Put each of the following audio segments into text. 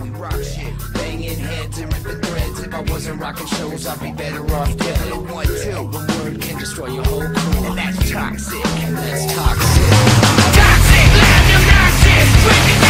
we rock shit. Banging heads and ripping threads. If I wasn't rocking shows, I'd be better off dead. One, two, one word can destroy your whole crew. And that's toxic. That's toxic. Toxic, loud, obnoxious, breaking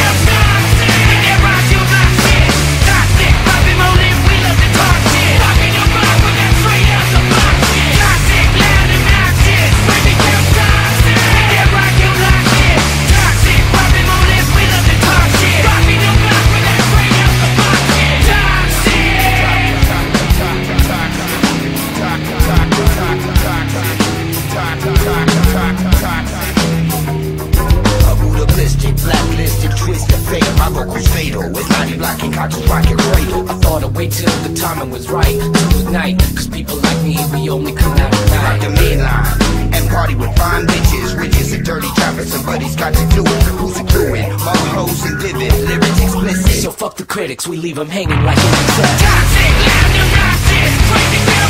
was fatal. With Lonnie Black and Cockles Rocket Cradle. I thought I'd wait till the timing was right. To night, cause people like me, we only come out at night Rock the mainline, and party with fine bitches. Riches and dirty traffic, somebody's got to do it. Who's it doing? All hoes and vivid, lyrics explicit. So fuck the critics, we leave them hanging like in the Toxic, loud, neurosis, crazy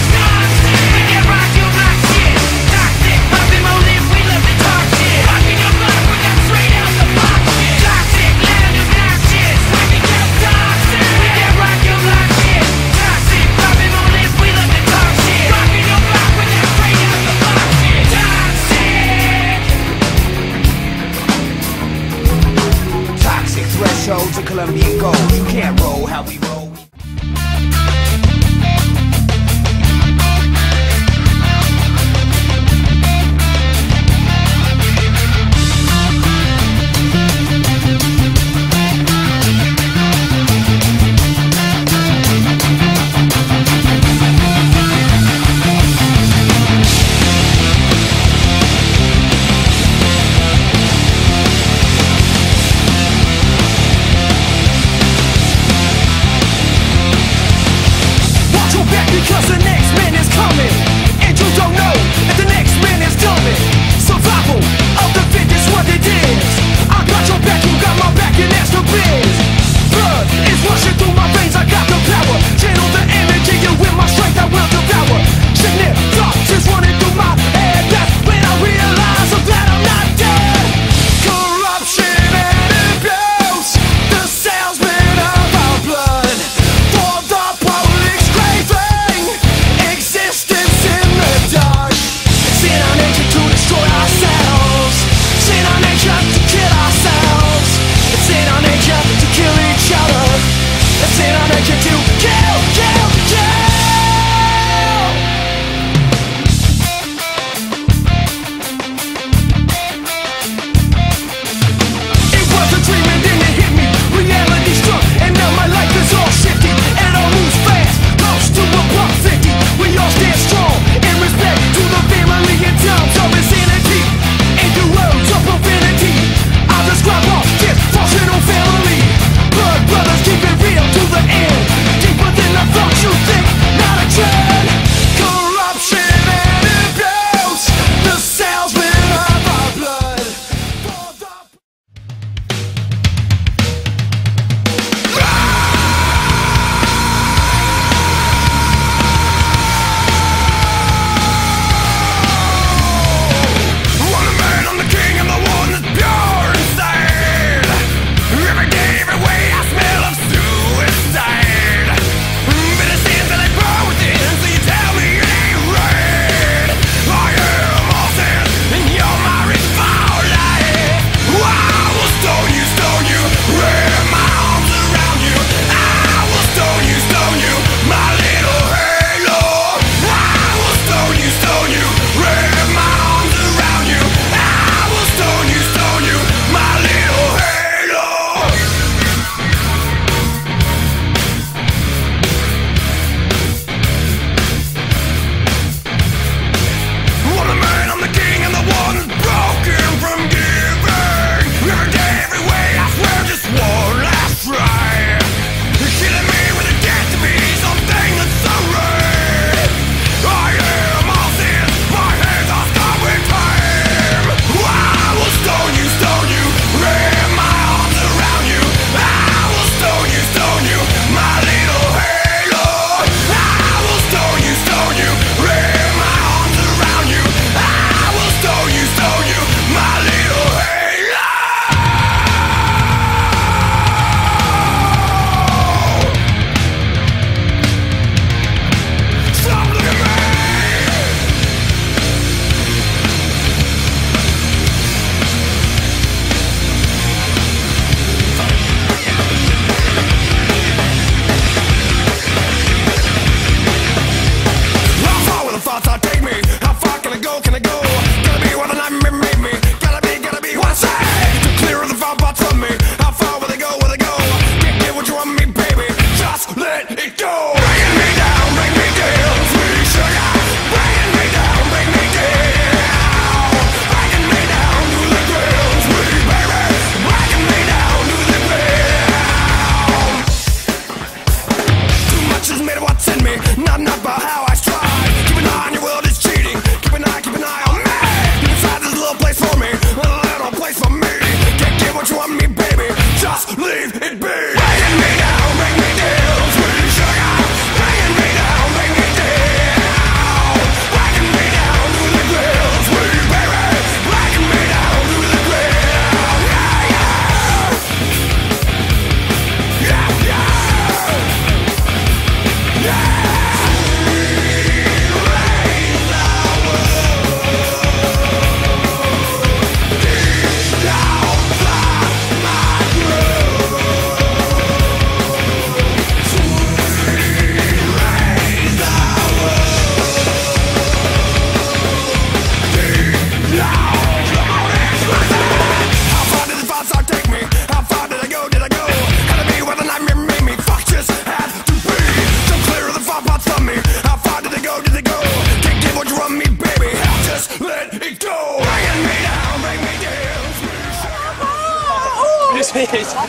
Not, not about how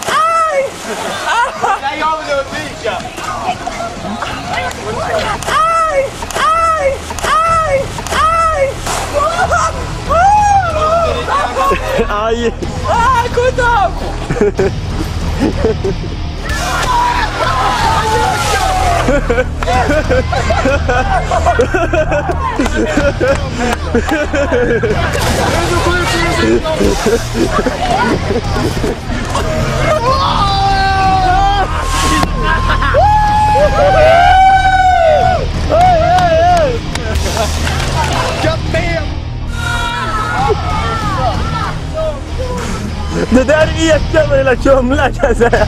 Ai! Ai! olha o bicha! Ai! Ai! Ai! Ai! Ai! Ai, cuidado! Eu não conheço Det där ekar över hela Kumla kan jag säga.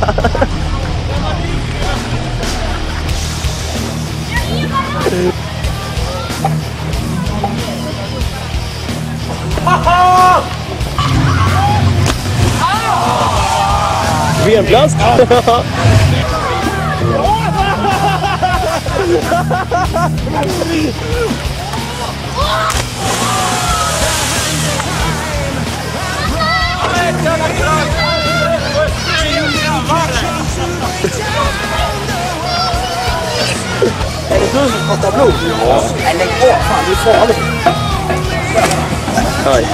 VM-plats! Är det du som kostar blod? Ja. Nej lägg av fan, det är farligt. Oj.